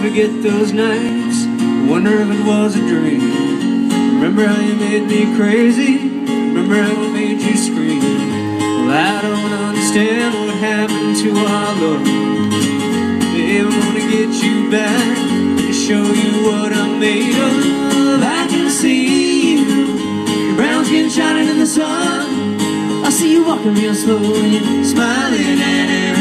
forget those nights. Wonder if it was a dream. Remember how you made me crazy? Remember how I made you scream? Well, I don't understand what happened to our love. Babe, I wanna get you back and show you what I'm made of. I can see you, your brown skin shining in the sun. I see you walking real slowly, smiling at everyone.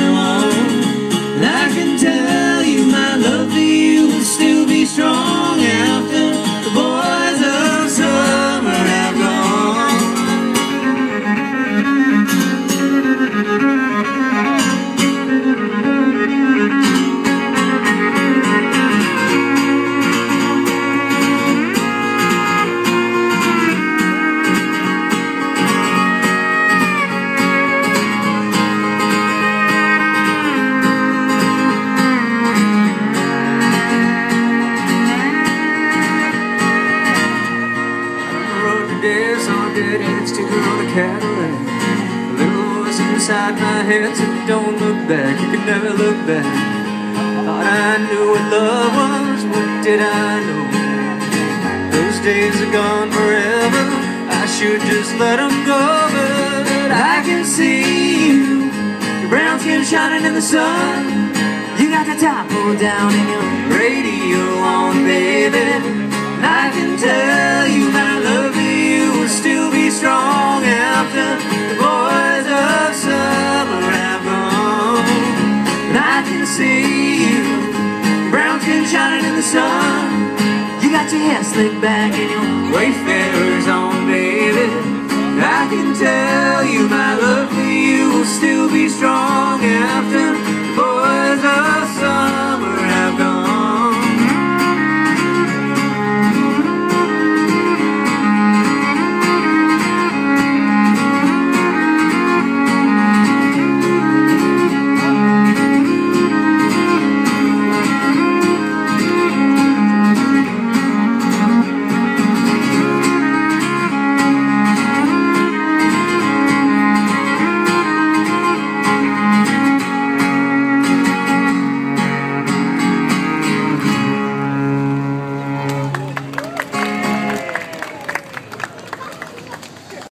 Dead sticker on a Cadillac. A little voice inside my head said, Don't look back, you can never look back. Thought I knew what love was, what did I know? Those days are gone forever, I should just let them go. But I can see you, your brown skin shining in the sun. You got the top pulled down and your radio on, baby. See you, brown skin shining in the sun. You got your hair slicked back and your wayfarers on, baby.